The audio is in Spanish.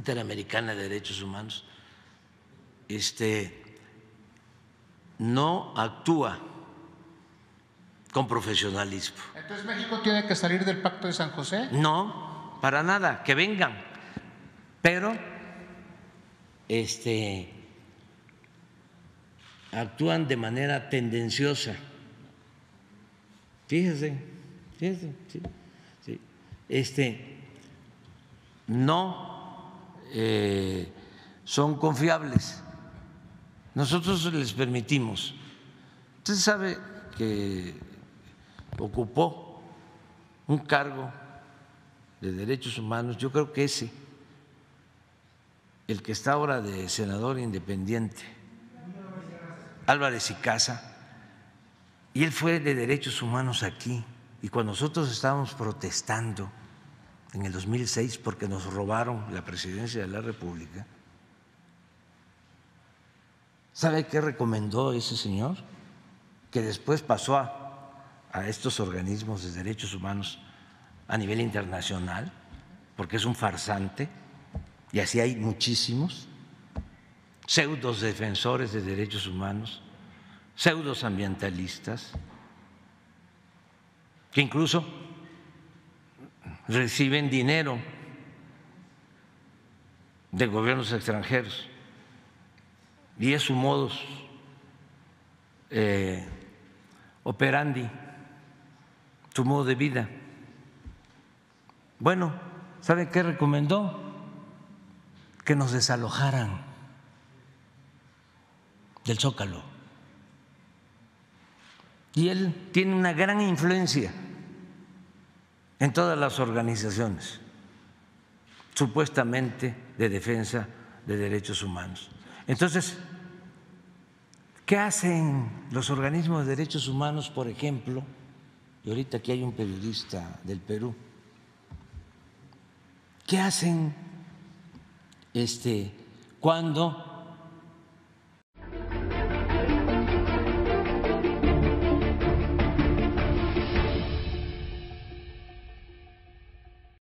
Interamericana de Derechos Humanos, este, no actúa con profesionalismo. Entonces México tiene que salir del Pacto de San José. No, para nada, que vengan. Pero este actúan de manera tendenciosa. Fíjese, fíjese, sí, sí. Este no eh, son confiables. Nosotros les permitimos. Usted sabe que ocupó un cargo de derechos humanos, yo creo que ese, el que está ahora de senador independiente, Álvarez y Casa, y él fue de derechos humanos aquí, y cuando nosotros estábamos protestando en el 2006 porque nos robaron la presidencia de la República, ¿sabe qué recomendó ese señor? Que después pasó a a estos organismos de derechos humanos a nivel internacional, porque es un farsante, y así hay muchísimos, pseudos defensores de derechos humanos, pseudos ambientalistas, que incluso reciben dinero de gobiernos extranjeros, y es su modus eh, operandi su modo de vida. Bueno, ¿sabe qué recomendó? Que nos desalojaran del Zócalo. Y él tiene una gran influencia en todas las organizaciones, supuestamente de defensa de derechos humanos. Entonces, ¿qué hacen los organismos de derechos humanos, por ejemplo? y ahorita aquí hay un periodista del Perú, ¿qué hacen este, cuando